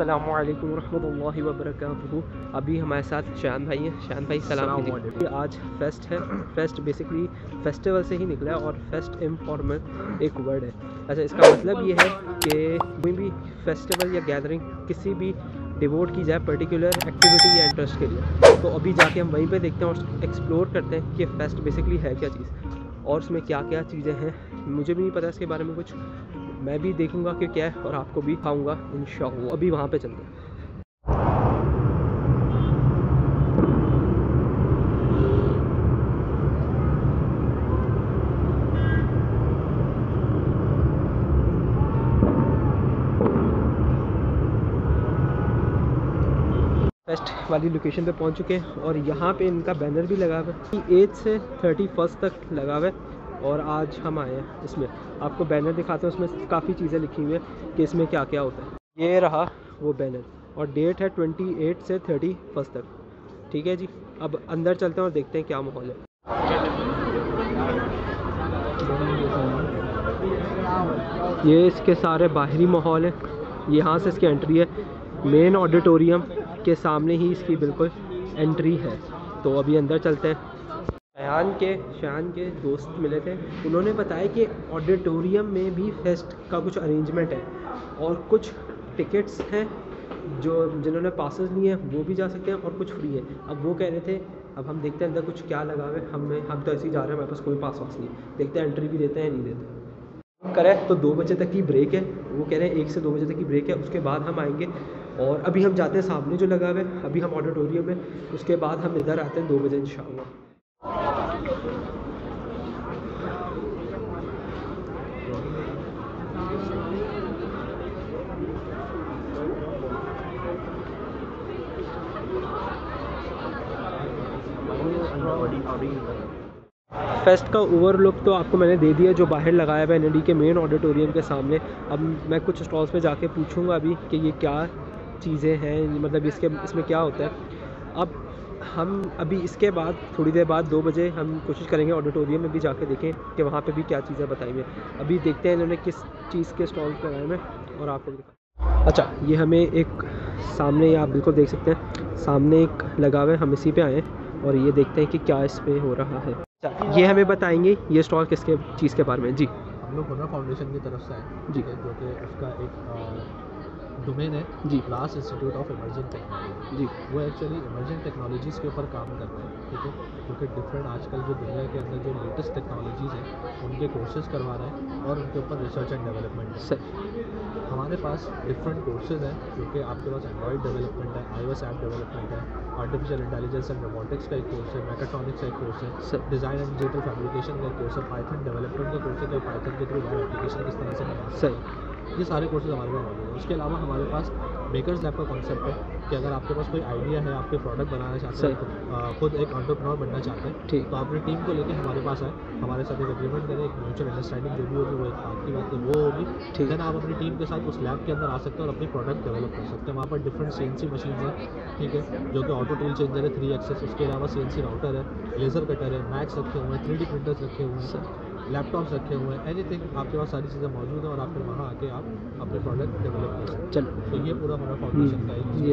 अल्लाम वरहमल वबरक अभी हमारे साथ शान भाई हैं। शान भाई सलाम। आज फेस्ट है। फेस्ट बेसिकली फेस्टिवल से ही निकला है और फेस्ट इम्फॉर्मल एक वर्ड है। अच्छा इसका मतलब ये है कि कोई भी फेस्टिवल या गैदरिंग किसी भी डिवोट की जाए पर्टिकुलर एक्टिविटी या इंटरेस्ट के लिए। तो अभी जाके हम वहीं पे देखते हैं और एक्सप्लोर करते हैं कि फेस्ट बेसिकली है क्या चीज़ और उसमें क्या क्या चीज़ें हैं। मुझे भी नहीं पता इसके बारे में कुछ। मैं भी देखूँगा कि क्या है और आपको भी खाऊँगा इन अभी वहाँ पे चलते हैं। फेस्ट वाली लोकेशन पे पहुँच चुके हैं और यहाँ पे इनका बैनर भी लगा हुआ है। एट से थर्टी फ़र्स्ट तक लगा हुआ है। और आज हम आए हैं इसमें। आपको बैनर दिखाते हैं, उसमें काफ़ी चीज़ें लिखी हुई हैं कि इसमें क्या क्या होता है। ये रहा वो बैनर और डेट है ट्वेंटी एट से थर्टी फ़र्स्ट तक। ठीक है जी? अब अंदर चलते हैं और देखते हैं क्या माहौल है। ये इसके सारे बाहरी माहौल है। यहाँ से इसकी एंट्री है। मेन ऑडिटोरियम के सामने ही इसकी बिल्कुल एंट्री है। तो अभी अंदर चलते हैं। शयान के शयान के दोस्त मिले थे। उन्होंने बताया कि ऑडिटोरियम में भी फेस्ट का कुछ अरेंजमेंट है और कुछ टिकट्स हैं जो, जिन्होंने पासेस लिए हैं, वो भी जा सकते हैं और कुछ फ्री है। अब वो कह रहे थे, अब हम देखते हैं अंदर कुछ क्या लगा हुआ है। हमें हम तो ऐसे ही जा रहे हैं, हमारे पास कोई पास वास नहीं देखते हैं एंट्री भी देते हैं नहीं देते करें तो दो बजे तक की ब्रेक है। वो कह रहे हैं, एक से दो बजे तक की ब्रेक है, उसके बाद हम आएँगे। और अभी हम जाते हैं सामने जो लगा हुआ है, अभी हम ऑडिटोरियम में, उसके बाद हम इधर आते हैं दो बजे इन फेस्ट का ओवरलुक तो आपको मैंने दे दिया, जो बाहर लगाया हुआ एन के मेन ऑडिटोरियम के सामने। अब मैं कुछ स्टॉल्स पे जाके पूछूँगा अभी कि ये क्या चीज़ें हैं मतलब इसके, इसमें क्या होता है। अब हम अभी इसके बाद, थोड़ी देर बाद, दो बजे हम कोशिश करेंगे ऑडिटोरियम में भी जाके देखें कि वहाँ पे भी क्या चीज़ें बताई हुई अभी देखते हैं इन्होंने किस चीज़ के स्टॉल्स लगाए हुए और आपको दिखा अच्छा ये हमें एक सामने, आप बिल्कुल देख सकते हैं, सामने एक लगा हुआ है, हम इसी पे आए और ये देखते हैं कि क्या इस पर हो रहा है। ये हमें बताएँगे ये स्टॉल किसके चीज़ के बारे में। जी। हम लोग फाउंडेशन की तरफ़ से आए। जी। जो कि उसका एक डोमेन है जी। Last institute of emerging technology जी। वो एक्चुअली इमर्जिंग टेक्नोलॉजीज़ के ऊपर काम कर रहे हैं ठीक है? क्योंकि डिफरेंट आजकल जो दुनिया के अंदर जो लेटेस्ट टेक्नोलॉजीज़ हैं उनके कोर्सेज करवा रहे हैं और उनके ऊपर रिसर्च एंड डेवलपमेंट है। हमारे पास डिफरेंट कोर्सेज हैं क्योंकि आपके पास एंड्रॉइड डेवलपमेंट है आई ऐप डेवलपमेंट है आर्टिफिशियल इंटेलिजेंस एंड रोबोटिक्स का एक कोर्स है मैकाट्रॉनिक्स का एक कोर्स है डिज़ाइन एंड डिजिटल फैब्रिकेशन का एक कोर्स है पाइथन डेवलपमेंट का कोर्स है पाइथन के थ्रू एप्लीकेशन किस तरह से हैं? सर। ये सारे कोर्सेज हमारे पास मौजूद हैं। उसके अलावा हमारे पास मेकर्स लैब का कॉन्सेप्ट है कि अगर आपके पास कोई आइडिया है आपके प्रोडक्ट बनाना चाहते हैं खुद- एक ऑन्टरप्रनोर बनना चाहते हैं तो आप अपनी टीम को लेकर हमारे पास आए हमारे साथ एक एग्रीमेंट करें एक म्यूचुअल अंडरस्टैंडिंग जो भी होगी वो एक बात की बात है वो होगी। ठीक। देन आप अपनी टीम के साथ उस लैब के अंदर आ सकते हैं और अपनी प्रोडक्ट डेवलप कर सकते हैं। वहाँ पर different C N C machine है ठीक है जो कि ऑटो टूल चेंजर है थ्री एक्सेस उसके अलावा सी एन सी राउटर है लेज़र कटर है मैक्स रखे हुए हैं थ्री डी प्रिंटर्स रखे हुए हैं। लैपटॉप्स रखे हुए हैं एनीथिंग आपके पास सारी चीज़ें मौजूद हैं और आप फिर वहाँ आके आप अपने प्रोडक्ट डेवलप कर सकते चलो। तो ये पूरा हमारा फाउंडेशन का एक ये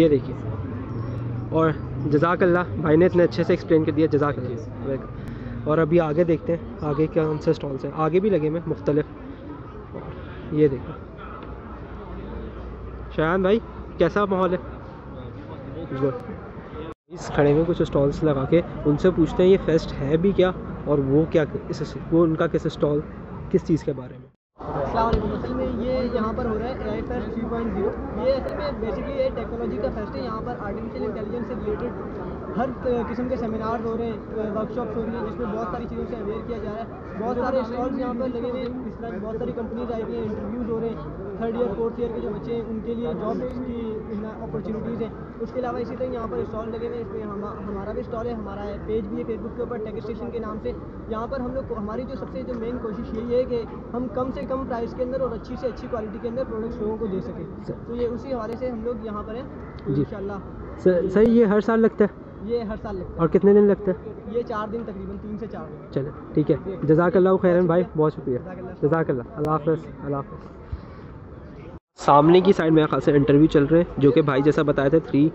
ये देखिए। और जजाक अल्लाह भाई ने इतने अच्छे से एक्सप्लेन कर दिया जजाक अल्लाह वेलकम। और अभी आगे देखते हैं आगे क्या कौन से स्टॉल्स हैं। आगे भी लगे हुए मुख्तलिफ़। और ये देखो। शायान भाई कैसा माहौल है? गुड इस खड़े हुए कुछ स्टॉल्स लगा के उनसे पूछते हैं ये फेस्ट है भी क्या? और वो क्या इस वो उनका किस स्टॉल, किस चीज़ के बारे में? असल में ये यहाँ पर हो रहा है A fest three point zero ये असल में बेसिकली ये टेक्नोलॉजी का फेस्ट है। यहाँ पर आर्टिफिशियल इंटेलिजेंस से रिलेटेड हर किस्म के सेमिनार्स हो रहे हैं वर्कशॉप्स हो रही हैं, जिसमें बहुत सारी चीज़ों से अवेयर किया जा रहा है। बहुत सारे स्टॉल्स यहाँ पर लगे हुए हैं। इस तरह बहुत सारी कंपनीज़ आई हुई हैं इंटरव्यूज़ हो रहे हैं। थर्ड ईयर फोर्थ ईयर के जो बच्चे हैं, उनके लिए जॉब की अपॉर्चुनिटीज़ हैं। उसके अलावा इसी तरह यहाँ पर स्टॉल लगे हुए हैं। इसमें हम हमारा भी स्टॉल है हमारा पेज भी है फेसबुक के ऊपर टेक स्टेशन के नाम से। यहाँ पर हम लोग हमारी जो सबसे जो मेन कोशिश यही है कि हम कम से कम प्राइस के अंदर और अच्छी से अच्छी क्वालिटी के अंदर प्रोडक्ट्स लोगों को दे सकें। तो ये उसी हवाले से हम लोग यहाँ पर हैं। जी। इंशाल्लाह। स- सही ये हर साल लगता है? ये हर साल लगता है। और कितने दिन लगता है? ये चार दिन तकरीबन तीन से चार दिन। चलो ठीक है। जजाक अल्लाह खैरन भाई बहुत शुक्रिया। जज़ाकल्लाह। जजाक अल्लाह अल्लाह हाफ़िज़। अल्लाह हाफ़िज़। सामने की साइड मेरे ख्याल से इंटरव्यू चल रहे हैं, जो कि भाई जैसा बताया था थ्री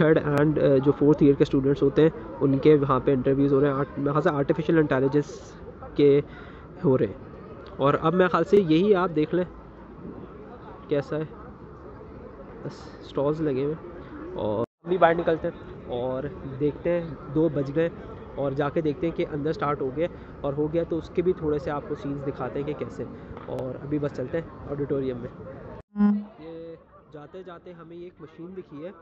थर्ड एंड जो फोर्थ ईयर के स्टूडेंट्स होते हैं, उनके वहाँ पे इंटरव्यूज़ हो रहे हैं। मेरे ख्याल से आर्टिफिशियल इंटेलिजेंस के हो रहे हैं। और अब मेरे ख्याल से यही आप देख लें, कैसा है। स्टॉल्स लगे हुए और अभी बाहर निकलते हैं और देखते हैं, दो बज गए और जाके देखते हैं कि अंदर स्टार्ट हो गया और हो गया तो उसके भी थोड़े से आपको सीन्स दिखाते हैं कि कैसे और अभी बस चलते हैं ऑडिटोरियम में। जाते जाते हमें एक मशीन दिखी है,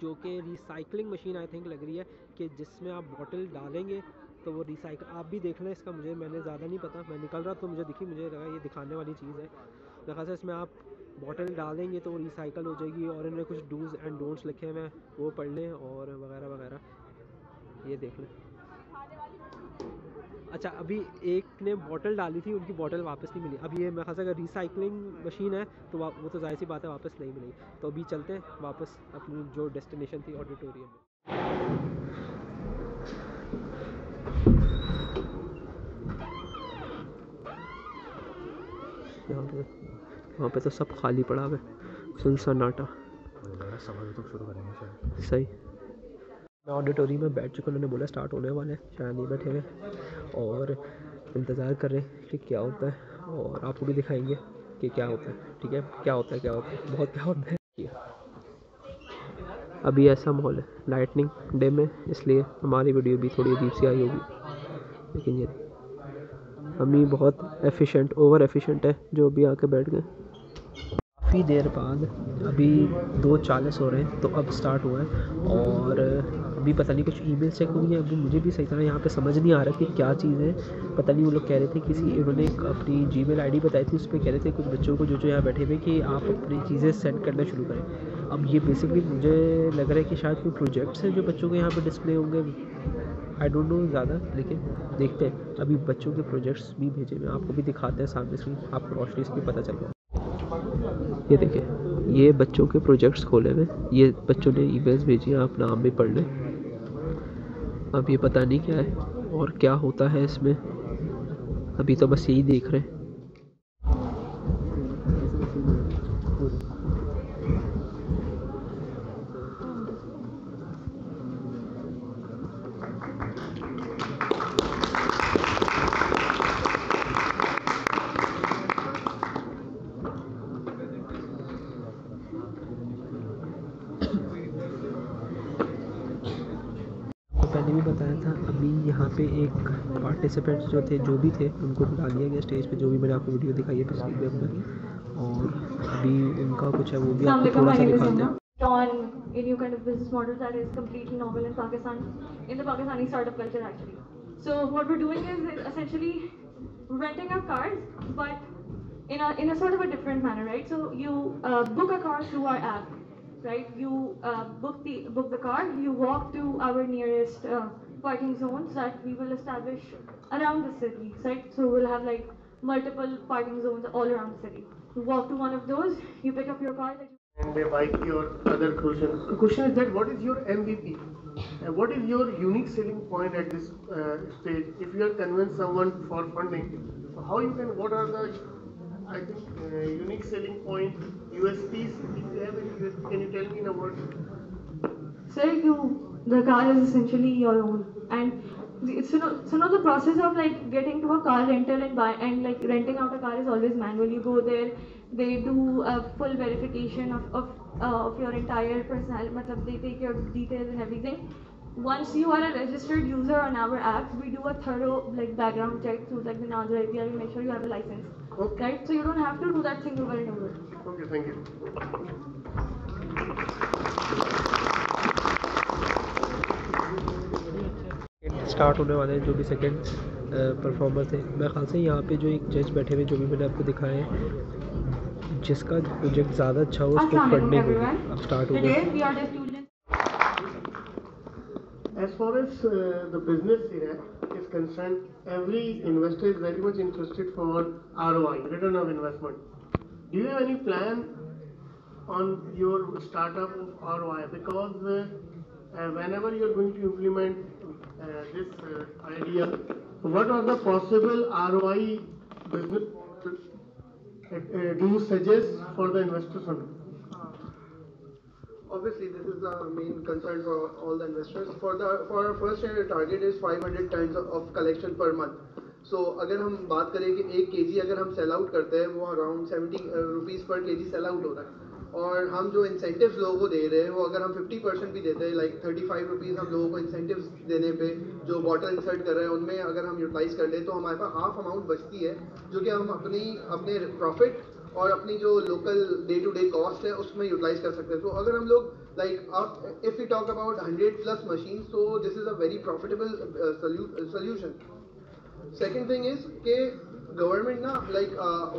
जो कि रिसाइकलिंग मशीन आई थिंक लग रही है, कि जिसमें आप बॉटल डालेंगे तो वो रिसाइकल आप भी देख लें इसका, मुझे, मैंने ज़्यादा नहीं पता, मैं निकल रहा तो मुझे दिखी, मुझे लगा ये दिखाने वाली चीज़ है। ख्याल इसमें आप बॉटल डालेंगे तो वो रिसाइकल हो जाएगी, और इन्होंने कुछ डूज़ एंड डोंट्स लिखे हुए हैं, वो पढ़ लें और वगैरह वगैरह, ये देख लें। अच्छा अभी एक ने बॉटल डाली थी, उनकी बॉटल वापस नहीं मिली। अब ये मेरे ख्याल अगर रिसाइकलिंग मशीन है तो वा- तो ज़ाहिर सी बात है वापस नहीं मिली। तो अभी चलते हैं, वापस अपनी जो डेस्टिनेशन थी ऑडिटोरियम में। वहाँ पे तो सब खाली पड़ा है। शायद सही। मैं ऑडिटोरियम में बैठ चुका उन्होंने बोला स्टार्ट होने वाले शायद नहीं बैठे हुए। और इंतज़ार कर रहे हैं कि क्या होता है और आपको भी दिखाएँगे कि क्या होता है, ठीक है? क्या होता है, क्या होता है? बहुत क्या होता है। अभी ऐसा माहौल है लाइटनिंग डे में, इसलिए हमारी वीडियो भी थोड़ी अजीब सी आई होगी। लेकिन ये हम बहुत एफिशिएंट ओवर एफिशिएंट है, जो अभी आके बैठ गए। काफ़ी देर बाद अभी दो चालीस हो रहे हैं तो अब स्टार्ट हुआ है और अभी पता नहीं कुछ ईमेल चेक हुई है, अभी मुझे भी सही तरह यहाँ पे समझ नहीं आ रहा कि क्या चीज़ है। पता नहीं वो लोग कह रहे थे किसी उन्होंने अपनी जी मेल बताई थी उस पर कह रहे थे कुछ बच्चों को जो जो यहाँ बैठे हुए कि आप अपनी चीज़ें सेंड करना शुरू करें। अब ये बेसिकली मुझे लग रहा है कि शायद कोई प्रोजेक्ट्स हैं जो बच्चों के यहाँ पर डिस्प्ले होंगे। आई डोंट नो ज़्यादा, लेकिन देखते हैं। अभी बच्चों के प्रोजेक्ट्स भी भेजे हुए आपको भी दिखाते हैं सामने स्क्रीन आपको रोशनी से पता चल गया ये देखिए, ये बच्चों के प्रोजेक्ट्स खोले हुए ये बच्चों ने ईमेल्स भेजी हैं, आप नाम भी पढ़ लें। अब ये पता नहीं क्या है और क्या होता है इसमें। अभी तो बस यही देख रहे हैं आपको पहले भी बताया था अभी यहाँ पे एक पार्टिसिपेंट्स जो थे जो भी थे उनको बुला लिया गया स्टेज पे जो भी मैंने आपको वीडियो दिखाई है पिछली वीडियो में और अभी उनका कुछ है वो भी आपको थोड़ा सा दिखाते हैं On a new kind of business model that is completely novel in Pakistan, in the Pakistani startup culture actually. So what we're doing is essentially renting out cars, but in a in a sort of a different manner, right? So you uh, book a car through our app, right? You uh, book the book the car, you walk to our nearest uh, parking zones that we will establish around the city, right? So we'll have like multiple parking zones all around the city. You walk to one of those, you pick up your car and a bike your other question. The question is that what is your MVP? Uh, what is your unique selling point at this uh, stage? If you are convince someone for funding, how you can? What are the I think uh, unique selling point USPs? If you have any can you tell me in a word? Sir, you the car is essentially your own, and you know so now the process of like getting to a car rental and buy and like renting out a car is always manual. You go there, they do a full verification of of, uh, of your entire personality. matlab They take your details and everything. Once you are a registered user on our app, we do a thorough like background check through like the Nazar API. We make sure you have a license, Okay. right? So you don't have to do that thing over and over. Okay, thank you. Start होने वाले हैं जो भी second performer थे मैं ख्याल से यहाँ पे जो एक जज बैठे हुए जो भी मैंने आपको दिखाए हैं जिसका प्रोजेक्ट ज़्यादा अच्छा हो उसको फंडिंग होगी अब स्टार्ट हो गया. As far as uh, the business here is concerned, every investor is very much interested for ROI, return of investment. Do you have any plan on your startup of ROI? Because uh, uh, whenever you are going to implement uh, this uh, idea, what are the possible ROI business model uh, do you suggest for the investors on Obviously, this is the main concern for all the investors. For the for our first year target is 500 tons of, of collection per month. So अगर हम बात करें कि एक KG अगर हम sell out करते हैं वो around 70 rupees per KG sell out हो रहा है और हम जो इंसेंटिव्स लोगों को दे रहे हैं, वो अगर हम 50 परसेंट भी देते हैं लाइक 35 रुपीज़ हम लोगों को इंसेंटिव्स देने पे जो बॉटल इंसर्ट कर रहे हैं, उनमें अगर हम यूटिलाइज कर लें तो हमारे पास हाफ़ अमाउंट बचती है, जो कि हम अपनी, अपने प्रॉफिट और अपनी जो local day to day cost है, उसमें यूटिलाइज कर सकते हैं। तो अगर हम लोग like if you talk about 100 plus machine तो this is a very profitable solution second thing is कि गवर्नमेंट ना लाइक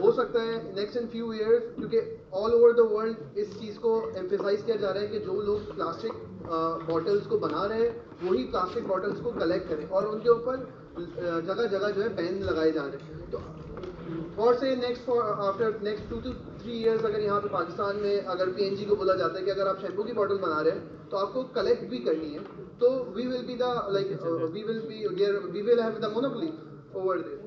हो सकता है नेक्स्ट इन फ्यू इयर्स क्योंकि ऑल ओवर द वर्ल्ड इस चीज़ को एम्फेसाइज किया जा रहा है कि जो लोग प्लास्टिक बॉटल्स को बना रहे हैं वही प्लास्टिक बॉटल्स को कलेक्ट करें और उनके ऊपर जगह जगह जो है बैन लगाए जा रहे हैं। तो और से next for after next two two three years अगर यहाँ पे पाकिस्तान में अगर पीएनजी को बोला जाता है कि अगर आप शैम्पू की बॉटल बना रहे हैं तो आपको कलेक्ट भी करनी है। तो we will be the like we will be we will have the monopoly over लोग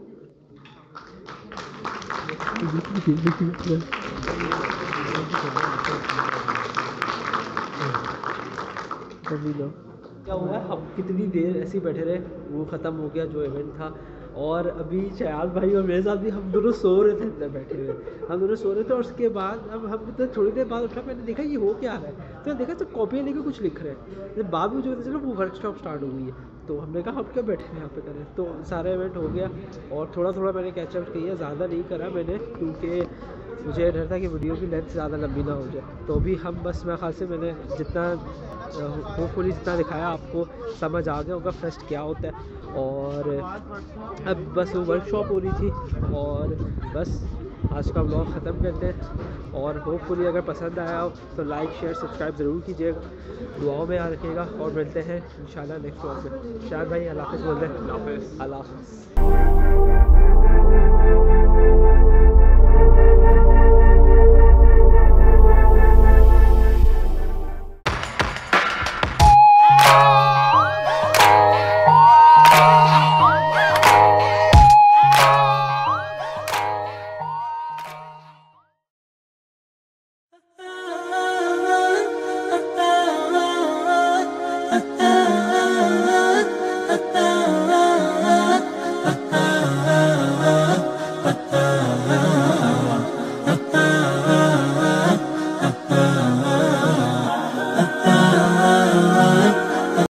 क्या हुआ? हम कितनी देर ऐसे बैठे रहे? वो ख़त्म हो गया जो इवेंट था। और अभी शयाल भाई और मेरे साथ भी हम दोनों सो रहे थे अंदर बैठे हुए। हम दोनों सो रहे थे और उसके बाद अब हम तो थोड़ी देर बाद उठा, मैंने देखा ये हो क्या है? तो देखा तो कॉपियाँ लेके कुछ लिख रहे हैं। जब बाद में पता चला वो वर्कशॉप स्टार्ट हो गई है। तो हमने कहा हम क्या बैठे यहाँ पे करें? तो सारा इवेंट हो गया और थोड़ा थोड़ा मैंने कैचअप किया, ज़्यादा नहीं करा मैंने क्योंकि मुझे डर था कि वीडियो की लेंथ ज़्यादा लंबी ना हो जाए। तो अभी हम बस, मेरे ख्याल से मैंने जितना होपफुली जितना दिखाया आपको, समझ आ गया होगा फेस्ट क्या होता है। और अब बस वो वर्कशॉप हो रही थी और बस आज का ब्लॉग ख़त्म करते हैं और होपफुली अगर पसंद आया हो तो लाइक शेयर सब्सक्राइब ज़रूर कीजिएगा। दुआओं में याद रखिएगा और मिलते हैं इंशाल्लाह नेक्स्ट ब्लॉग में। शायद भाई अल्लाह बोल रहे हैं अल्लाह